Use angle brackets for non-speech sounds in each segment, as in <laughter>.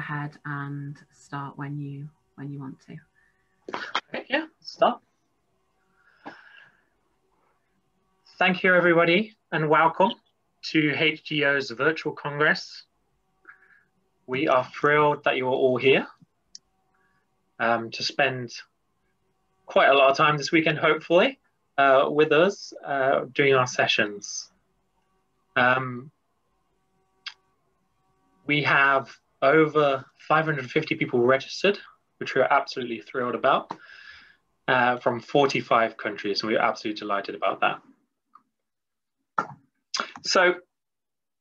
ahead and start when you when you want to. Okay, yeah, start. Thank you, everybody, and welcome to HDYO's virtual congress. We are thrilled that you are all here um, to spend quite a lot of time this weekend, hopefully, uh, with us uh, during our sessions. Um, we have over 550 people registered, which we're absolutely thrilled about, uh, from 45 countries, and we're absolutely delighted about that. So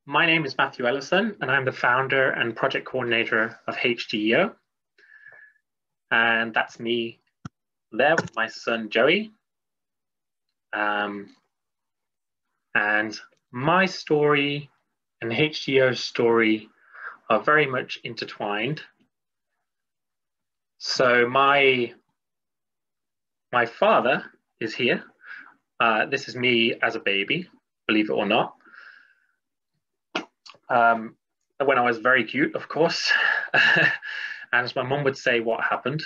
my name is Matthew Ellison, and I'm the founder and project coordinator of HDYO. And that's me there with my son, Joey. Um, and my story and HDYO's story are very much intertwined. So my, my father is here. Uh, this is me as a baby, believe it or not. Um, when I was very cute, of course. and <laughs> as my mum would say, what happened.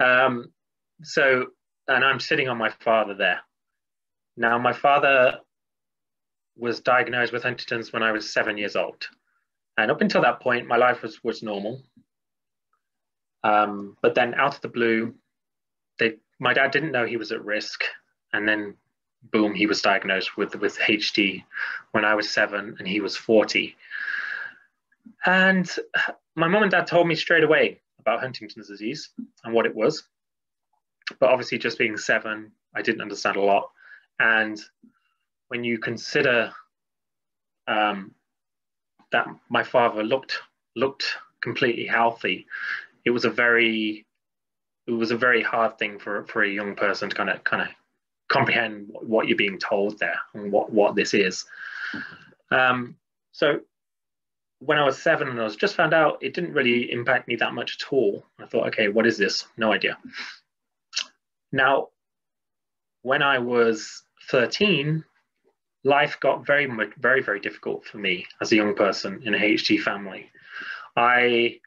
Um, so, and I'm sitting on my father there. Now, my father was diagnosed with Huntington's when I was seven years old. And up until that point, my life was, was normal. Um, but then out of the blue, they, my dad didn't know he was at risk. And then boom, he was diagnosed with, with HD when I was seven and he was 40. And my mom and dad told me straight away about Huntington's disease and what it was. But obviously, just being seven, I didn't understand a lot. And when you consider um, that my father looked looked completely healthy, it was a very it was a very hard thing for, for a young person to kind of kind of comprehend what you're being told there and what, what this is. Um, so when I was seven and I was just found out, it didn't really impact me that much at all. I thought, okay, what is this? No idea. Now, when I was 13, life got very much, very, very difficult for me as a young person in a HD family. I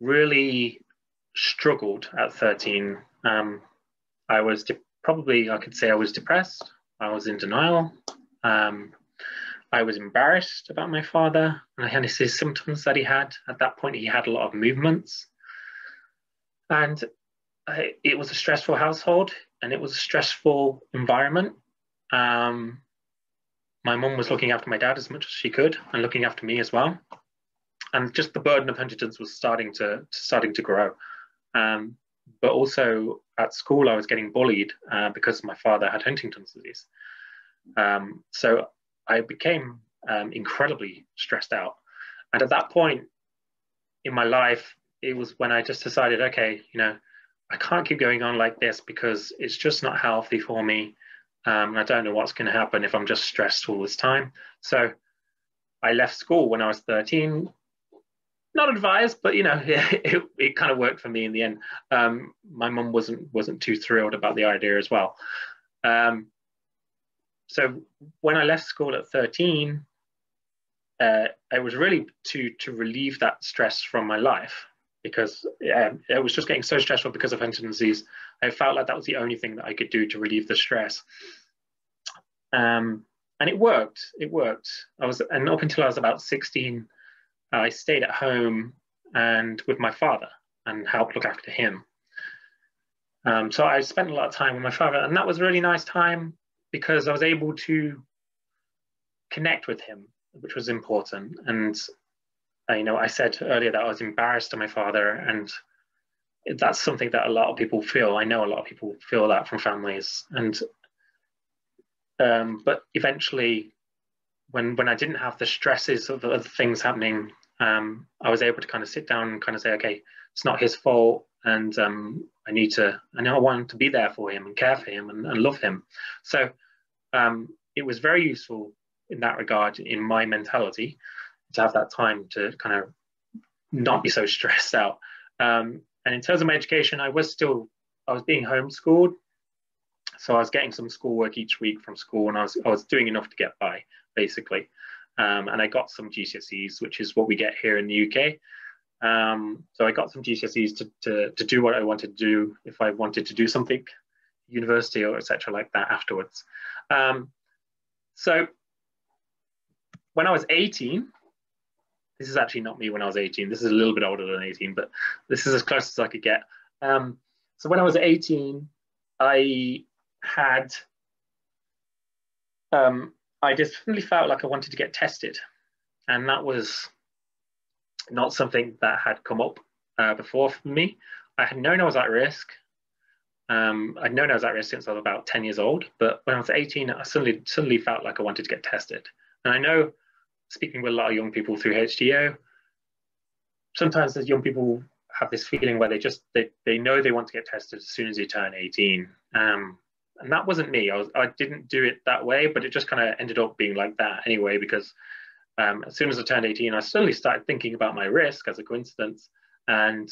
really struggled at 13. Um, I was de- probably, I could say I was depressed. I was in denial. Um, I was embarrassed about my father and I had his symptoms that he had. At that point, he had a lot of movements. And I, it was a stressful household and it was a stressful environment. Um, my mum was looking after my dad as much as she could and looking after me as well. And just the burden of Huntington's was starting to starting to grow. Um, but also at school, I was getting bullied uh, because my father had Huntington's disease. Um, so I became um, incredibly stressed out. And at that point in my life, it was when I just decided, okay, you know, I can't keep going on like this because it's just not healthy for me. Um, I don't know what's going to happen if I'm just stressed all this time. So I left school when I was 13. Not advised, but you know, <laughs> it, it, it kind of worked for me in the end. Um, my mum wasn't wasn't too thrilled about the idea as well. Um, so when I left school at 13, uh, it was really to to relieve that stress from my life because um, it was just getting so stressful because of Huntington's disease. I felt like that was the only thing that I could do to relieve the stress. Um, and it worked. It worked. I was, and up until I was about 16, uh, I stayed at home and with my father and helped look after him. Um, so I spent a lot of time with my father, and that was a really nice time because I was able to connect with him, which was important. And you know, I said earlier that I was embarrassed to my father, and that's something that a lot of people feel. I know a lot of people feel that from families, and um, but eventually, when when I didn't have the stresses of other things happening, um, I was able to kind of sit down and kind of say, okay, it's not his fault, and um, I need to, I know I want to be there for him and care for him and, and love him. So um, it was very useful in that regard in my mentality to have that time to kind of not be so stressed out. Um, and in terms of my education, I was still I was being homeschooled, so I was getting some schoolwork each week from school, and I was I was doing enough to get by basically. Um, and I got some GCSEs, which is what we get here in the UK. Um, so I got some GCSEs to, to, to do what I wanted to do if I wanted to do something, university or etc. like that afterwards. Um, so when I was 18, this is actually not me when I was 18. This is a little bit older than 18, but this is as close as I could get. Um, so when I was 18, I had, um, I definitely felt like I wanted to get tested. And that was not something that had come up uh, before for me. I had known I was at risk. Um, I'd known I was at risk since I was about 10 years old, but when I was 18, I suddenly suddenly felt like I wanted to get tested. And I know, speaking with a lot of young people through HDYO, sometimes as young people have this feeling where they just they, they know they want to get tested as soon as they turn 18. Um, and that wasn't me. I was I didn't do it that way, but it just kind of ended up being like that anyway because um, as soon as I turned 18, I suddenly started thinking about my risk as a coincidence. And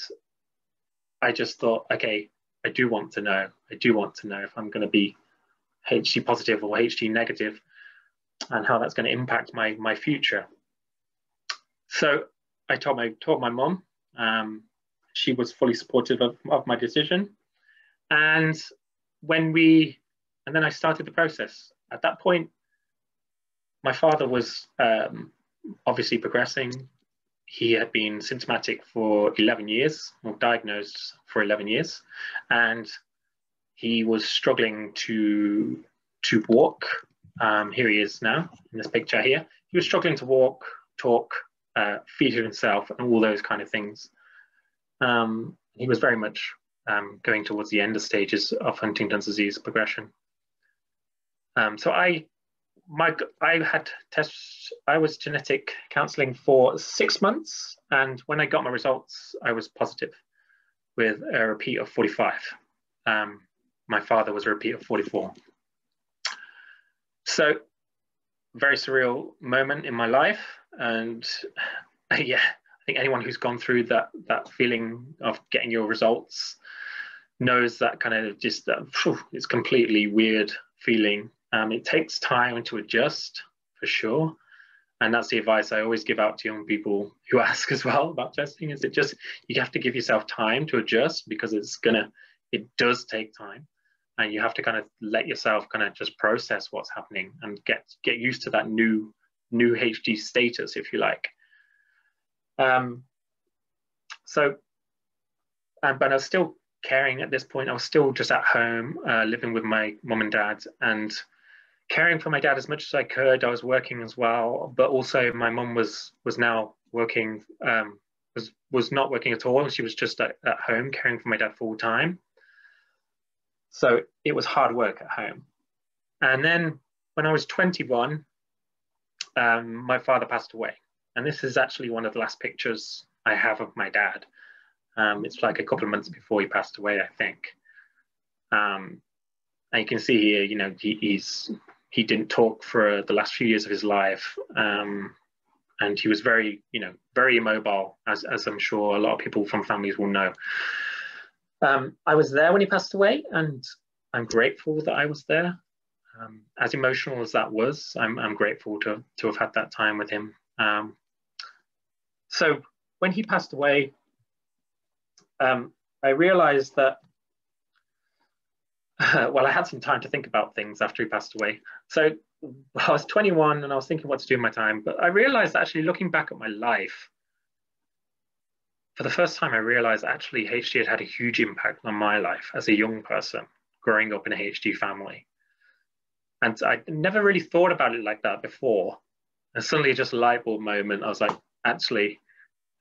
I just thought, okay, I do want to know. I do want to know if I'm going to be HD positive or HD negative and how that's going to impact my, my future. So I told my, told my mom, um, she was fully supportive of, of my decision. And when we, and then I started the process. At that point, my father was um, obviously progressing. He had been symptomatic for 11 years, or diagnosed for 11 years, and he was struggling to to walk. Um, here he is now in this picture here. He was struggling to walk, talk, uh, feed himself, and all those kind of things. Um, he was very much um, going towards the end of stages of Huntington's disease progression. Um, so I my I had tests. I was genetic counselling for six months, and when I got my results, I was positive with a repeat of 45. Um, my father was a repeat of 44. So, very surreal moment in my life, and <sighs> yeah, I think anyone who's gone through that that feeling of getting your results knows that kind of just that it's completely weird feeling um, it takes time to adjust for sure. And that's the advice I always give out to young people who <laughs> ask as well about testing is it just, you have to give yourself time to adjust because it's gonna, it does take time. And you have to kind of let yourself kind of just process what's happening and get, get used to that new, new HD status, if you like. Um, so, um, but I was still caring at this point. I was still just at home, uh, living with my mom and dad, and caring for my dad as much as I could. I was working as well, but also my mom was was now working um, was was not working at all. She was just at, at home caring for my dad full time. So it was hard work at home. And then when I was 21, um, my father passed away. And this is actually one of the last pictures I have of my dad. Um, it's like a couple of months before he passed away, I think. Um, and you can see here, you know, he, he's he didn't talk for the last few years of his life. Um, and he was very, you know, very immobile, as, as I'm sure a lot of people from families will know. Um, I was there when he passed away, and I'm grateful that I was there. Um, as emotional as that was, I'm, I'm grateful to, to have had that time with him. Um, so when he passed away, um, I realized that <laughs> well, I had some time to think about things after he passed away. So I was 21 and I was thinking what to do in my time, but I realized actually looking back at my life, for the first time, I realized actually HD had had a huge impact on my life as a young person growing up in a HD family. And I never really thought about it like that before. And suddenly, just a light bulb moment, I was like, actually,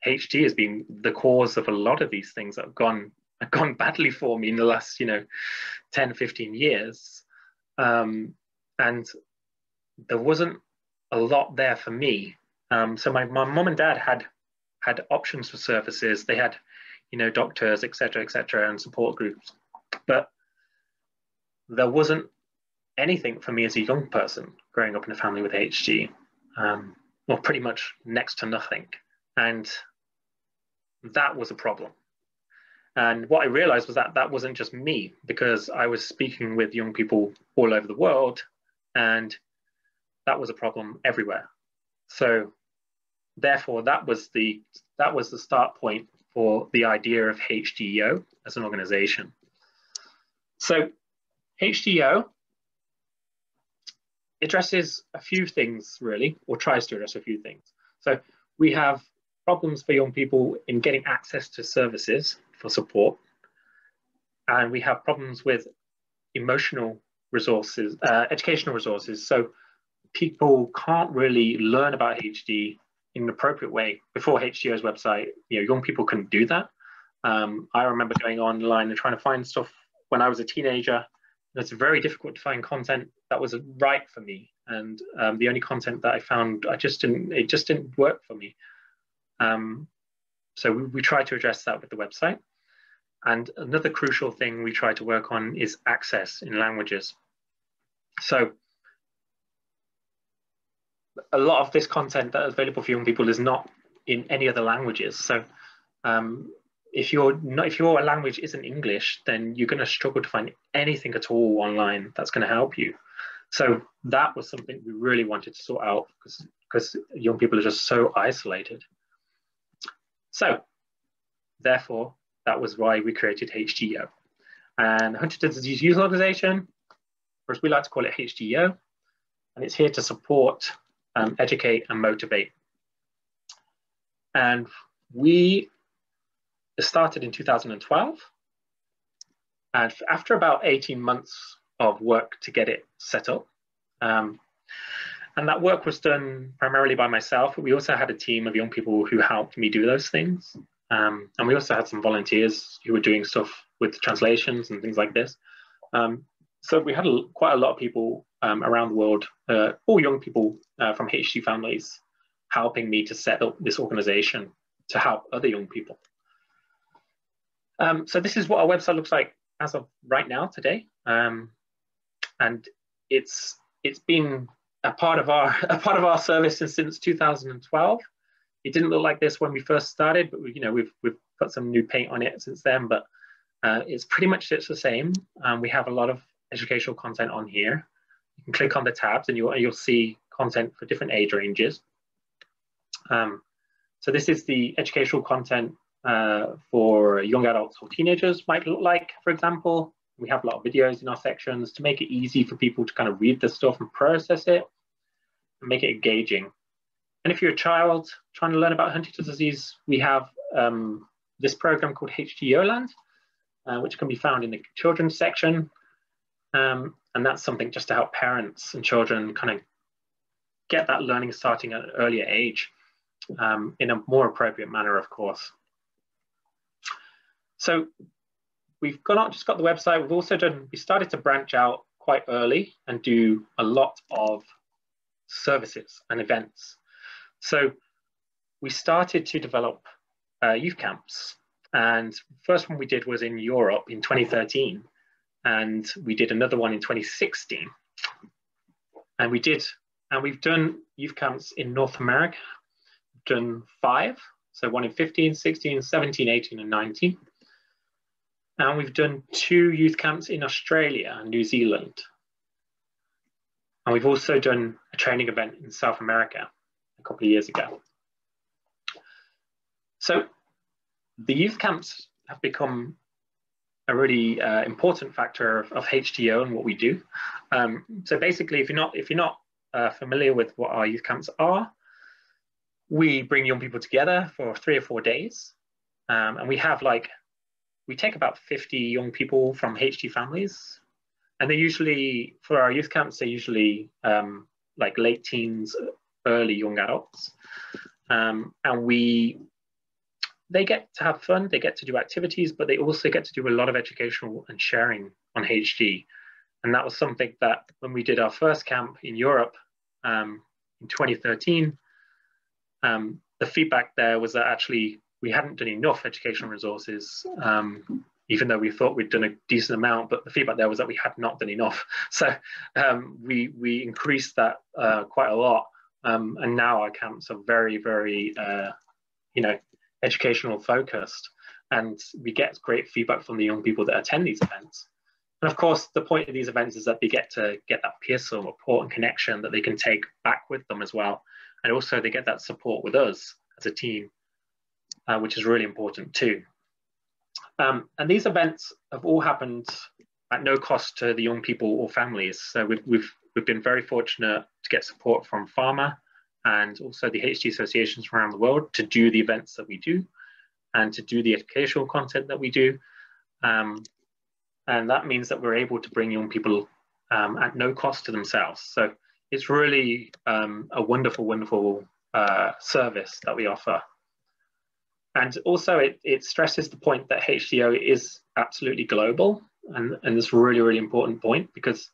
HD has been the cause of a lot of these things that have gone <laughs> have gone badly for me in the last, you know, 10, 15 years. Um, and there wasn't a lot there for me. Um, so my, my mom and dad had had options for services. They had, you know, doctors, etc., etc., and support groups. But there wasn't anything for me as a young person growing up in a family with HD, um, or pretty much next to nothing. And that was a problem. And what I realized was that that wasn't just me, because I was speaking with young people all over the world, and that was a problem everywhere. So therefore, that was the that was the start point for the idea of HDYO as an organization. So HDYO addresses a few things really, or tries to address a few things. So we have problems for young people in getting access to services for support. And we have problems with emotional resources, uh, educational resources. So people can't really learn about HD in an appropriate way. Before HDYO's website, you know, young people couldn't do that. Um, I remember going online and trying to find stuff when I was a teenager. It's very difficult to find content that was right for me, and um, the only content that I found, I just didn't. It just didn't work for me. Um, so we, we try to address that with the website. And another crucial thing we try to work on is access in languages. So a lot of this content that is available for young people is not in any other languages. So um, if your if your language isn't English, then you're going to struggle to find anything at all online that's going to help you. So that was something we really wanted to sort out because because young people are just so isolated. So therefore, that was why we created HDYO. And Huntington's Disease Youth Organization, of course, we like to call it HDYO, and it's here to support um, educate and motivate. And we started in 2012. And after about 18 months of work to get it set up, um, and that work was done primarily by myself. But we also had a team of young people who helped me do those things. Um, and we also had some volunteers who were doing stuff with translations and things like this. Um, so we had a, quite a lot of people um, around the world, uh, all young people uh, from HD families, helping me to set up this organization to help other young people. Um, so this is what our website looks like as of right now today, um, and it's it's been a part of our <laughs> a part of our service since, since 2012. It didn't look like this when we first started, but we, you know we've we've put some new paint on it since then. But uh, it's pretty much it's the same. Um, we have a lot of educational content on here. You can click on the tabs and you'll, you'll see content for different age ranges. Um, so this is the educational content uh, for young adults or teenagers might look like, for example. We have a lot of videos in our sections to make it easy for people to kind of read the stuff and process it and make it engaging. And if you're a child trying to learn about Huntington's disease, we have um, this program called HDYO Land, uh, which can be found in the children's section. Um, and that's something just to help parents and children kind of get that learning starting at an earlier age um, in a more appropriate manner, of course. So we've got just got the website. We've also done, we started to branch out quite early and do a lot of services and events. So we started to develop uh, youth camps. And first one we did was in Europe in 2013 and we did another one in 2016. And we did, and we've done youth camps in North America, done five, so one in 15, 16, 17, 18, and 19. And we've done two youth camps in Australia and New Zealand. And we've also done a training event in South America a couple of years ago. So the youth camps have become a really uh, important factor of, of, HDYO and what we do. Um, so basically, if you're not if you're not uh, familiar with what our youth camps are, we bring young people together for three or four days, um, and we have like we take about 50 young people from HD families, and they usually for our youth camps they're usually um, like late teens, early young adults, um, and we they get to have fun, they get to do activities, but they also get to do a lot of educational and sharing on HD. And that was something that when we did our first camp in Europe um, in 2013, um, the feedback there was that actually we hadn't done enough educational resources, um, even though we thought we'd done a decent amount, but the feedback there was that we had not done enough. <laughs> So um, we, we increased that uh, quite a lot. Um, and now our camps are very, very, uh, you know, educational focused and we get great feedback from the young people that attend these events. And of course, the point of these events is that they get to get that peer support and connection that they can take back with them as well. and also they get that support with us as a team, uh, which is really important too. Um, and these events have all happened at no cost to the young people or families. So we've, we've, we've been very fortunate to get support from Pharma and also the HD associations around the world to do the events that we do and to do the educational content that we do. Um, and that means that we're able to bring young people um, at no cost to themselves. So it's really um, a wonderful, wonderful uh, service that we offer. And also it, it stresses the point that HDYO is absolutely global. And, and a really, really important point because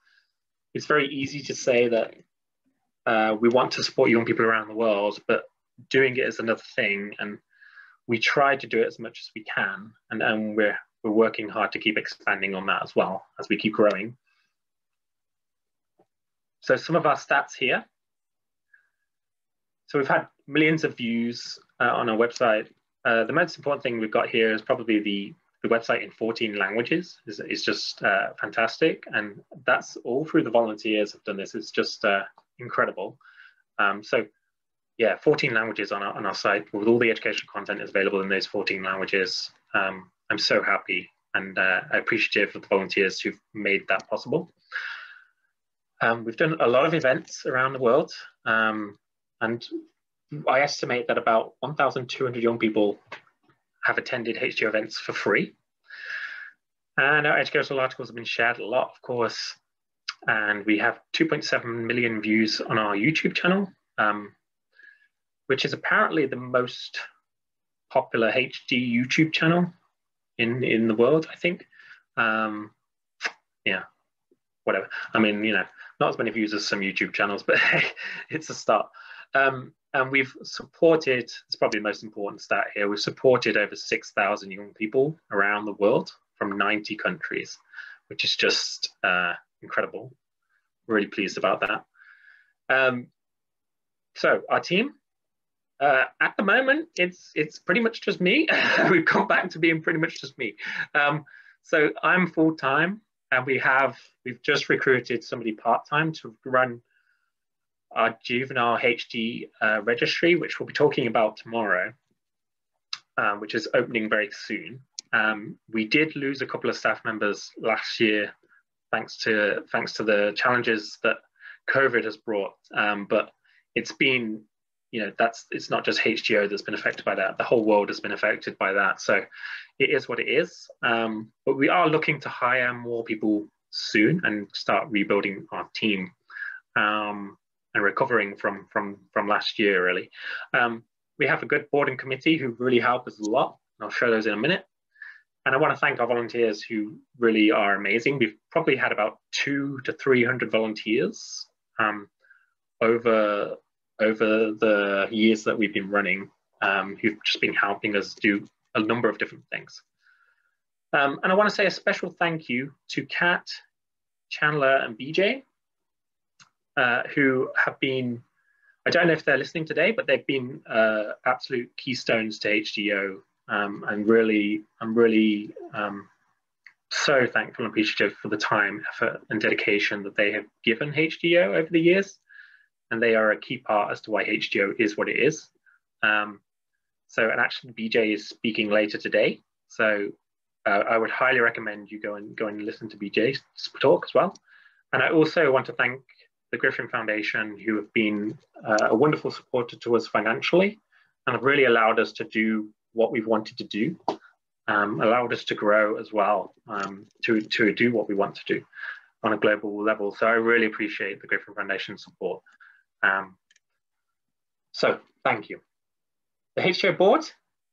it's very easy to say that uh, we want to support young people around the world, but doing it is another thing. And we try to do it as much as we can. And, and we're, we're working hard to keep expanding on that as well as we keep growing. So some of our stats here. So we've had millions of views uh, on our website. Uh, the most important thing we've got here is probably the, the website in 14 languages is, is just uh, fantastic. And that's all through the volunteers have done this. It's just uh, incredible. Um, so yeah, 14 languages on our, on our site with all the educational content is available in those 14 languages. Um, I'm so happy and uh, appreciative of the volunteers who've made that possible. Um, we've done a lot of events around the world, um, and I estimate that about 1,200 young people have attended HDYO events for free. And our educational articles have been shared a lot, of course, and we have 2.7 million views on our YouTube channel, um, which is apparently the most popular HD YouTube channel in, in the world, I think. Um, yeah, whatever. I mean, you know, not as many views as some YouTube channels, but <laughs> hey, it's a start. Um, and we've supported, it's probably the most important stat here, we've supported over 6,000 young people around the world from 90 countries, which is just uh, incredible. Really pleased about that. Um, so our team, uh, at the moment, it's it's pretty much just me. <laughs> We've come back to being pretty much just me. Um, so I'm full time and we have we've just recruited somebody part-time to run our juvenile HD uh, registry, which we'll be talking about tomorrow, um, which is opening very soon. Um, we did lose a couple of staff members last year, thanks to thanks to the challenges that COVID has brought. Um, but it's been you know that's it's not just HDYO that's been affected by that. The whole world has been affected by that. So it is what it is. Um, but we are looking to hire more people soon and start rebuilding our team um, and recovering from from from last year really. Um, we have a good board and committee who really help us a lot. I'll show those in a minute. And I want to thank our volunteers who really are amazing. We've probably had about two to 300 volunteers um, over over the years that we've been running um, who've just been helping us do a number of different things. Um, and I want to say a special thank you to Kat, Chandler, and BJ, uh, who have been, I don't know if they're listening today, but they've been uh, absolute keystones to HDYO. Um, and really, I'm really um, so thankful and appreciative for the time, effort, and dedication that they have given HDYO over the years and they are a key part as to why HDYO is what it is. Um, so, and actually, BJ is speaking later today. So, uh, I would highly recommend you go and go and listen to BJ's talk as well. And I also want to thank the Griffin Foundation, who have been uh, a wonderful supporter to us financially, and have really allowed us to do what we've wanted to do, um, allowed us to grow as well, um, to to do what we want to do on a global level. So I really appreciate the Griffin Foundation support. Um, so thank you. The HDYO board,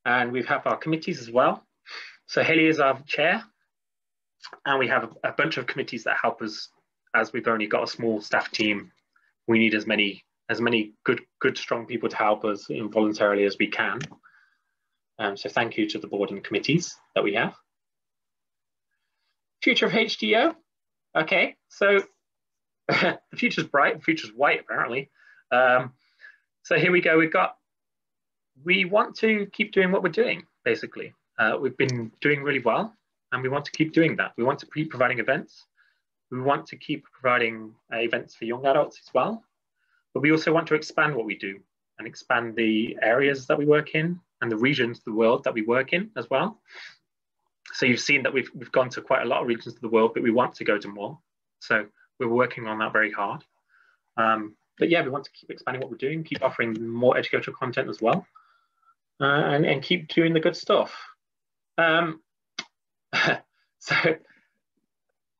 and we have our committees as well. So Haley is our chair, and we have a, a bunch of committees that help us as we've only got a small staff team. We need as many as many good, good, strong people to help us involuntarily as we can. Um, so thank you to the board and committees that we have. Future of HDYO. Okay, so <laughs> the future's bright, the future's white apparently. Um, so here we go. We've got, we want to keep doing what we're doing, basically. Uh, we've been doing really well, and we want to keep doing that. We want to keep providing events. We want to keep providing uh, events for young adults as well. But we also want to expand what we do. and expand the areas that we work in and the regions of the world that we work in as well. So you've seen that we've, we've gone to quite a lot of regions of the world, but we want to go to more. So we're working on that very hard. Um, but yeah, we want to keep expanding what we're doing, keep offering more educational content as well, uh, and, and keep doing the good stuff. Um, <laughs> so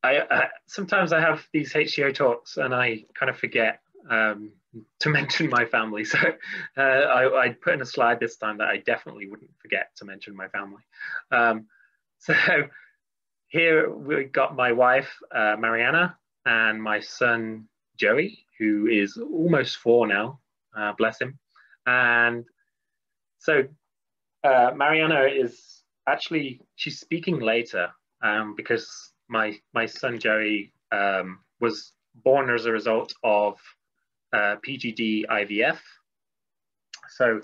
I, I, sometimes I have these HDYO talks and I kind of forget um, to <laughs> mention my family. So uh, I, I, put in a slide this time that I definitely wouldn't forget to mention my family. Um, <laughs> so here we got my wife, uh, Mariana, and my son, Joey, who is almost four now, uh, bless him. And so uh, Mariana is actually, she's speaking later um, because my, my son, Joey, um, was born as a result of uh, PGD IVF. So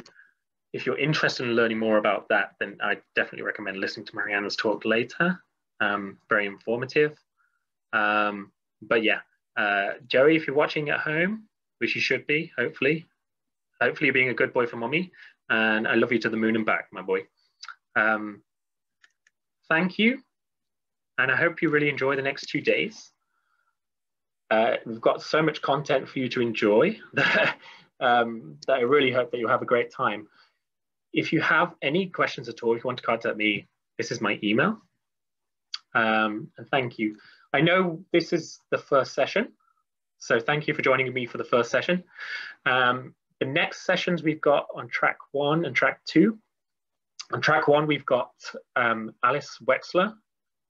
if you're interested in learning more about that, then I definitely recommend listening to Mariana's talk later. Um, very informative. Um, but yeah, uh, Joey, if you're watching at home, which you should be, hopefully, hopefully you're being a good boy for mommy. And I love you to the moon and back, my boy. Um, thank you. And I hope you really enjoy the next two days. Uh, we've got so much content for you to enjoy <laughs> that, um, that I really hope that you'll have a great time. If you have any questions at all, if you want to contact me, this is my email. Um, and thank you. I know this is the first session, so thank you for joining me for the first session. Um, the next sessions we've got on track one and track two. On track one, we've got um, Alice Wexler,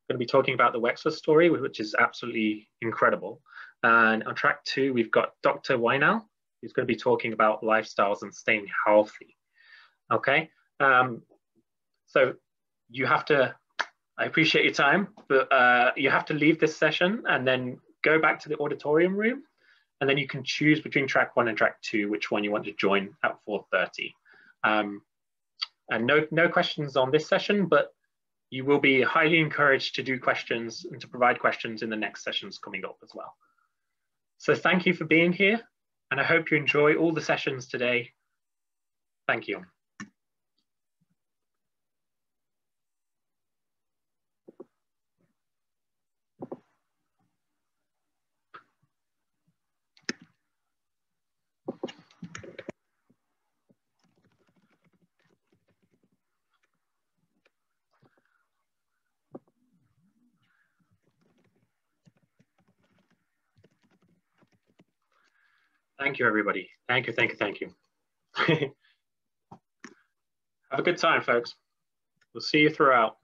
going to be talking about the Wexler story, which is absolutely incredible. And on track two, we've got Dr. Weinal, who's going to be talking about lifestyles and staying healthy. Okay, um, so you have to, I appreciate your time, but uh, you have to leave this session and then go back to the auditorium room. And then you can choose between track one and track two, which one you want to join at 4.30. Um, and no, no questions on this session, but you will be highly encouraged to do questions and to provide questions in the next sessions coming up as well. So thank you for being here, and I hope you enjoy all the sessions today. Thank you. Thank you, everybody. Thank you, thank you, thank you. <laughs> Have a good time, folks. We'll see you throughout.